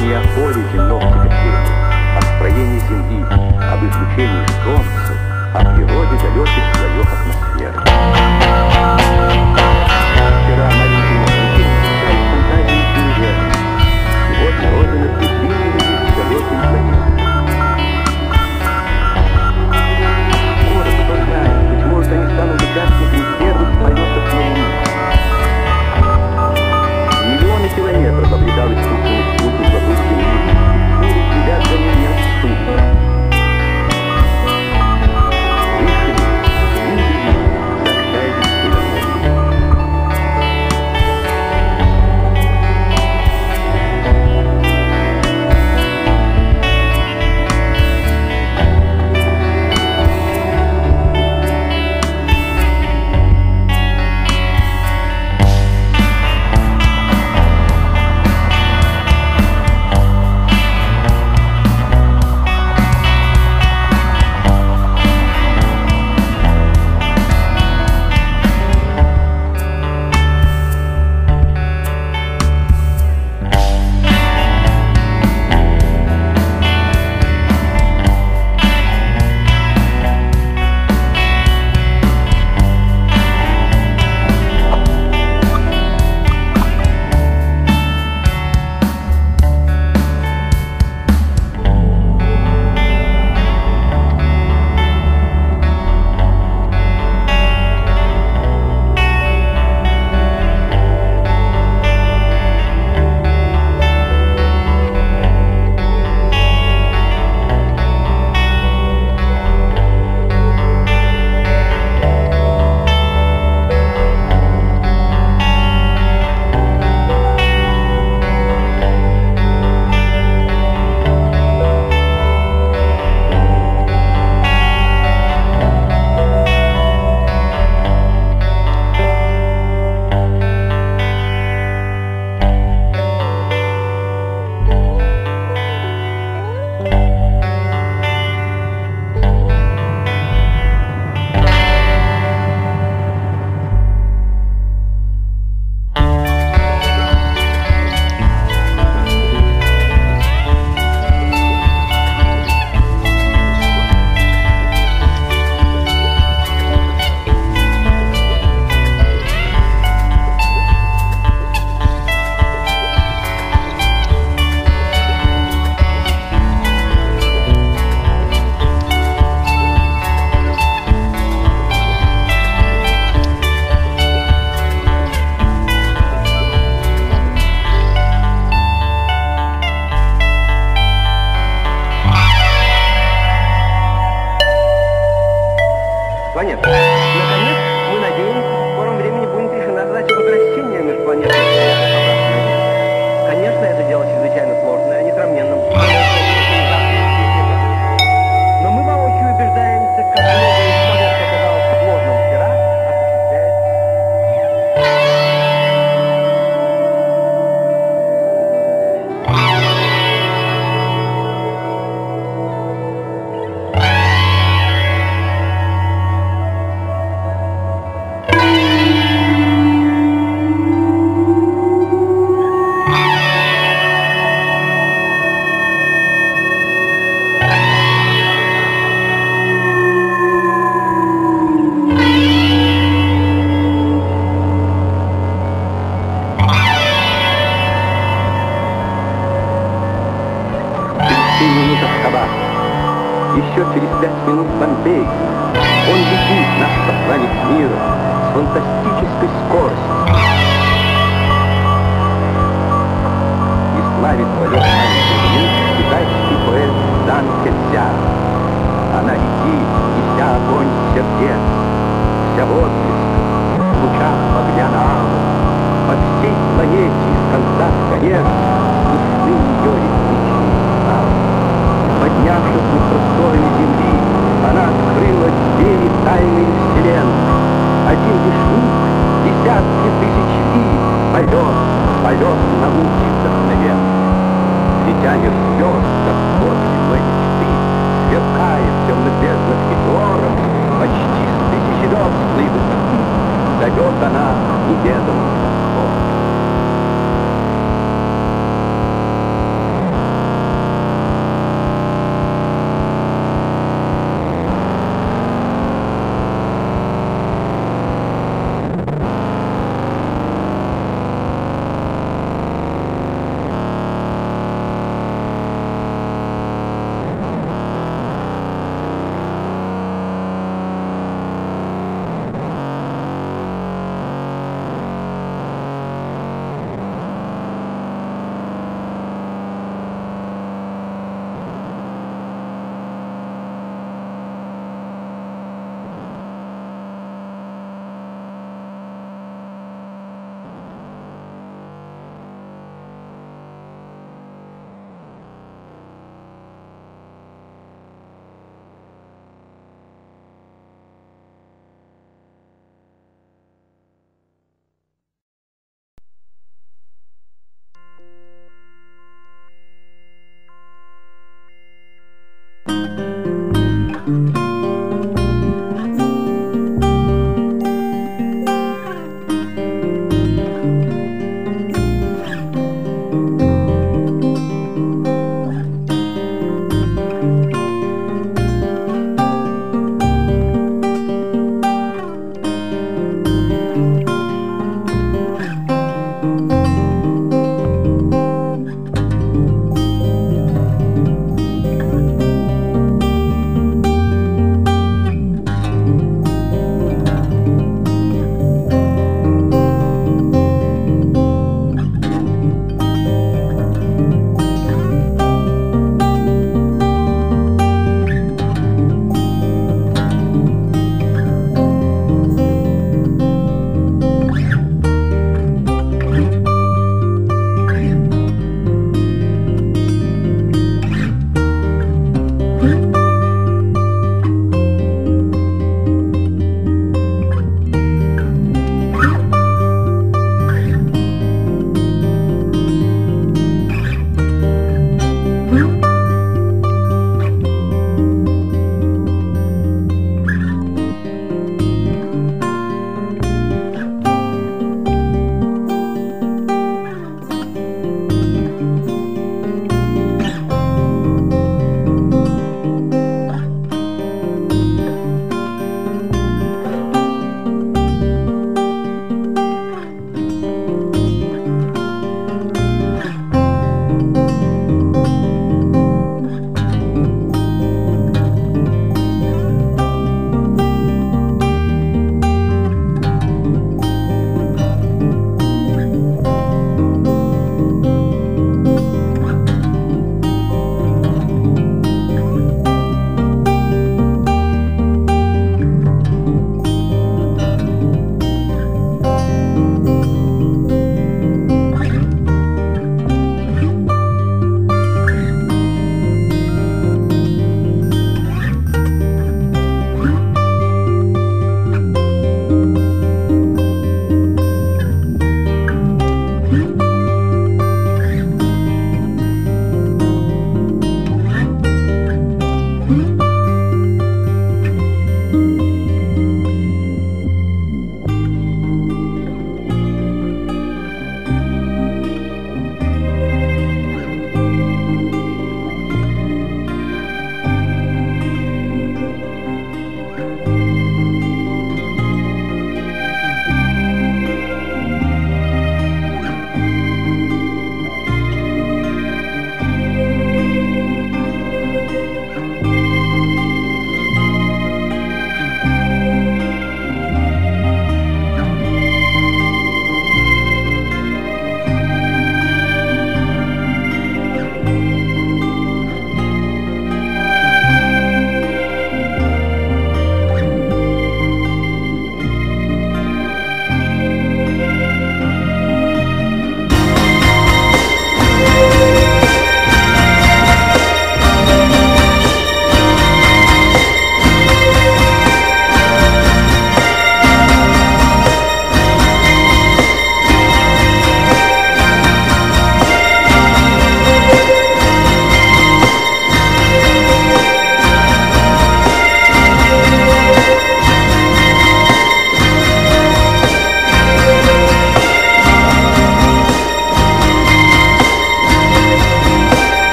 Учение о поле земного тяготения, о строении Земли, об излучении Солнца, о природе далеких слоев атмосферы.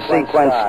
Sequence